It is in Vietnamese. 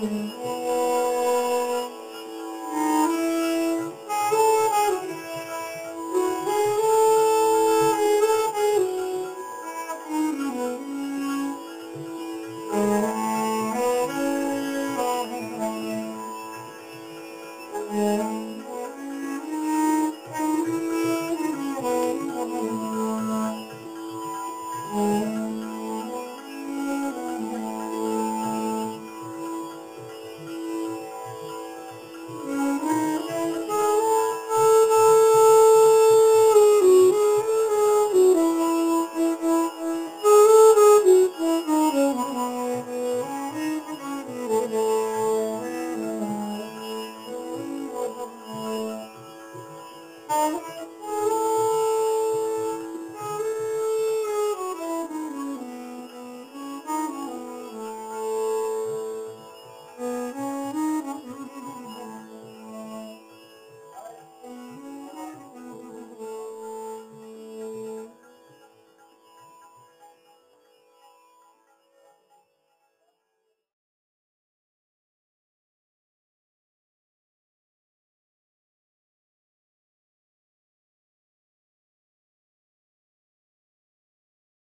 Mm-hmm. Bye.